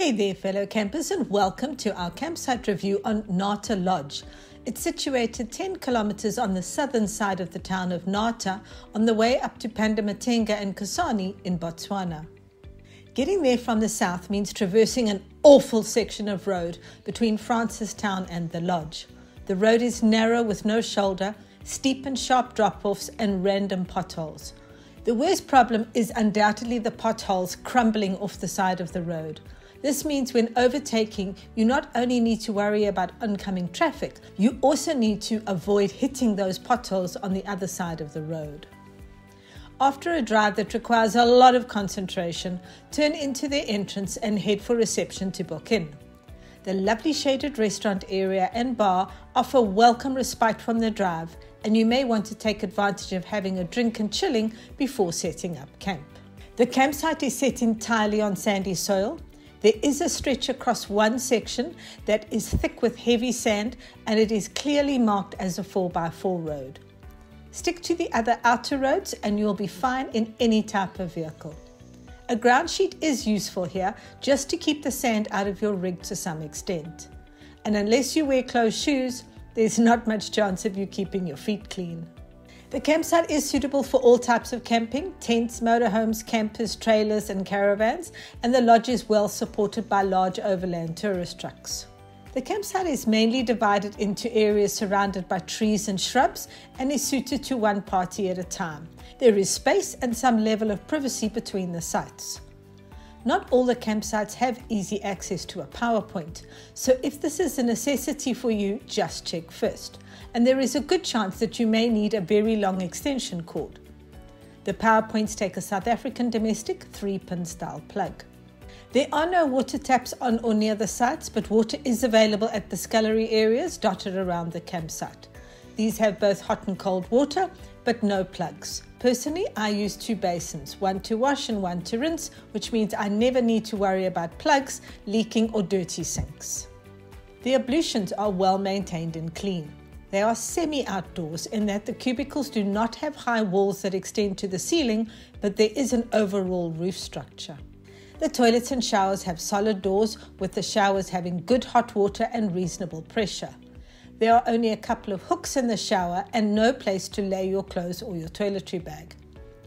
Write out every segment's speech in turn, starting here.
Hey there, fellow campers, and welcome to our campsite review on Nata Lodge. It's situated 10 kilometers on the southern side of the town of Nata on the way up to Pandamatenga and Kasane in Botswana. Getting there from the south means traversing an awful section of road between Francistown and the lodge. The road is narrow with no shoulder, steep and sharp drop offs, and random potholes. The worst problem is undoubtedly the potholes crumbling off the side of the road. This means when overtaking, you not only need to worry about oncoming traffic, you also need to avoid hitting those potholes on the other side of the road. After a drive that requires a lot of concentration, turn into the entrance and head for reception to book in. The lovely shaded restaurant area and bar offer welcome respite from the drive, and you may want to take advantage of having a drink and chilling before setting up camp. The campsite is set entirely on sandy soil, there is a stretch across one section that is thick with heavy sand and it is clearly marked as a 4x4 road. Stick to the other outer roads and you'll be fine in any type of vehicle. A ground sheet is useful here just to keep the sand out of your rig to some extent. And unless you wear closed shoes, there's not much chance of you keeping your feet clean. The campsite is suitable for all types of camping tents, motorhomes, campers, trailers, and caravans, and the lodge is well supported by large overland tourist trucks. The campsite is mainly divided into areas surrounded by trees and shrubs and is suited to one party at a time. There is space and some level of privacy between the sites. Not all the campsites have easy access to a PowerPoint, so if this is a necessity for you, just check first. And there is a good chance that you may need a very long extension cord. The PowerPoints take a South African domestic 3 pin style plug. There are no water taps on or near the sites, but water is available at the scullery areas dotted around the campsite. These have both hot and cold water, but no plugs. Personally, I use two basins, one to wash and one to rinse, which means I never need to worry about plugs, leaking, or dirty sinks. The ablutions are well maintained and clean. They are semi outdoors in that the cubicles do not have high walls that extend to the ceiling, but there is an overall roof structure. The toilets and showers have solid doors, with the showers having good hot water and reasonable pressure. There are only a couple of hooks in the shower and no place to lay your clothes or your toiletry bag.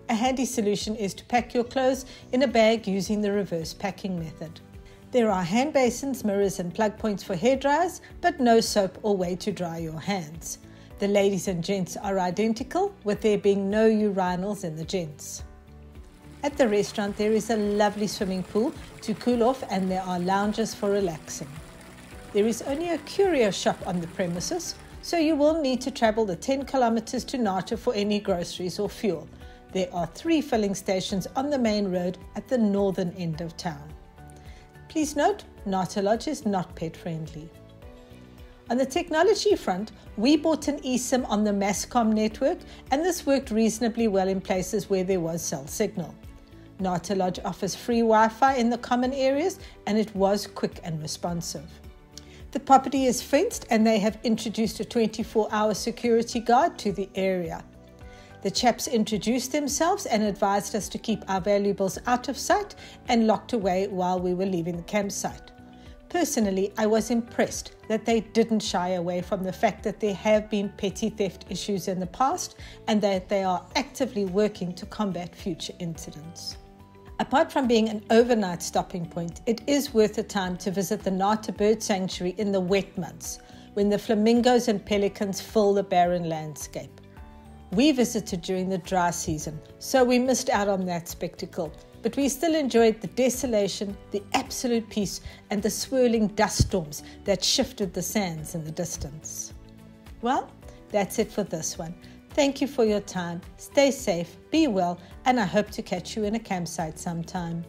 A handy solution is to pack your clothes in a bag using the reverse packing method. There are hand basins, mirrors, and plug points for hair dryers, but no soap or way to dry your hands. The ladies and gents are identical, with there being no urinals in the gents. At the restaurant, there is a lovely swimming pool to cool off, and there are lounges for relaxing. There is only a curio shop on the premises, so you will need to travel the 10 kilometers to Nata for any groceries or fuel. There are three filling stations on the main road at the northern end of town. Please note, Nata Lodge is not pet friendly. On the technology front, we bought an eSIM on the Mascom network, and this worked reasonably well in places where there was cell signal. Nata Lodge offers free Wi Fi in the common areas, and it was quick and responsive. The property is fenced and they have introduced a 24 hour security guard to the area. The chaps introduced themselves and advised us to keep our valuables out of sight and locked away while we were leaving the campsite. Personally, I was impressed that they didn't shy away from the fact that there have been petty theft issues in the past and that they are actively working to combat future incidents. Apart from being an overnight stopping point, it is worth the time to visit the Nata Bird Sanctuary in the wet months when the flamingos and pelicans fill the barren landscape. We visited during the dry season, so we missed out on that spectacle, but we still enjoyed the desolation, the absolute peace, and the swirling dust storms that shifted the sands in the distance. Well, that's it for this one. Thank you for your time. Stay safe, be well, and I hope to catch you in a campsite sometime.